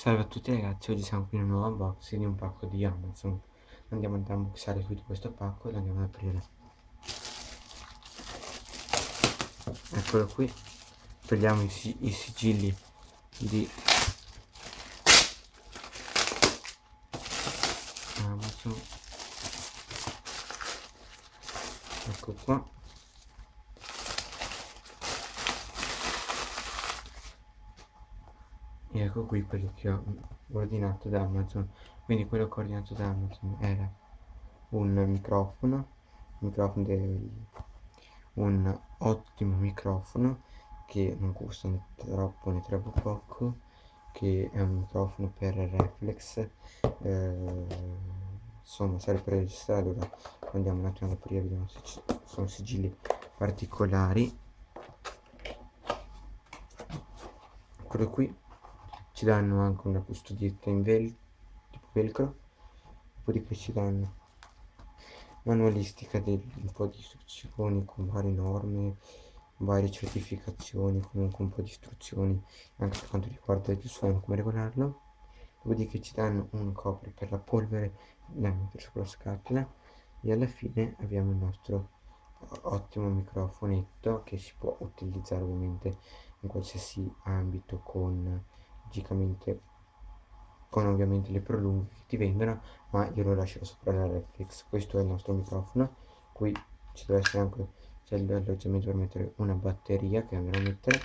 Salve a tutti ragazzi, oggi siamo qui in un nuovo unboxing di un pacco di Amazon. Andiamo ad unboxare tutto questo pacco e lo andiamo ad aprire. Eccolo qui, togliamo i, i sigilli di Amazon. Ecco qua. E ecco qui quello che ho ordinato da Amazon. Quindi quello che ho ordinato da Amazon era un microfono, microfono del, un ottimo microfono che non costa né troppo né troppo poco che è un microfono per reflex eh, insomma serve per registrare. Allora andiamo un attimo ad aprire vediamo se ci sono sigilli particolari. Eccolo qui ci danno anche una custodietta in vel tipo velcro dopodiché ci danno manualistica di un po' di istruzioni con varie norme varie certificazioni comunque un po' di istruzioni anche per quanto riguarda il suono come regolarlo. Dopodiché ci danno un copre per la polvere da mettere sopra la scatola e alla fine abbiamo il nostro ottimo microfonetto che si può utilizzare ovviamente in qualsiasi ambito con logicamente con ovviamente le prolunghe che ti vendono ma io lo lascerò sopra la reflex questo è il nostro microfono. Qui ci deve essere anche c'è l'alloggiamento per mettere una batteria che andrò a mettere.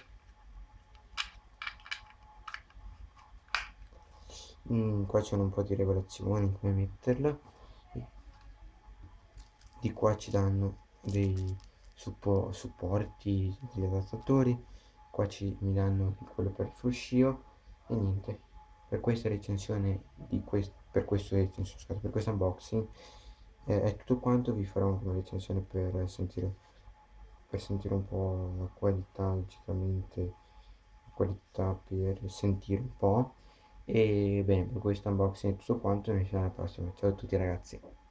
Mm, qua c'è un po' di regolazioni come metterla. Di qua ci danno dei suppo supporti degli adattatori. Qua ci mi danno quello per il fruscio e niente. Per questa recensione di quest per questo recensione per questo unboxing eh, è tutto quanto. Vi farò una recensione per sentire per sentire un po' la qualità logicamente la qualità per sentire un po' e bene per questo unboxing è tutto quanto. Noi ci vediamo alla prossima. Ciao a tutti ragazzi